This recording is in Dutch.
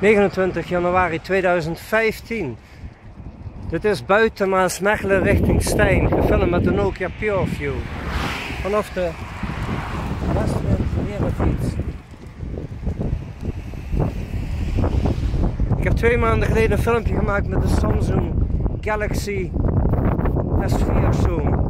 29 januari 2015. Dit is buiten Maasmechelen richting Stijn, gefilmd met de Nokia PureView. Vanaf de Westwind Herenfiets. Ik heb twee maanden geleden een filmpje gemaakt met de Samsung Galaxy S4 Zoom.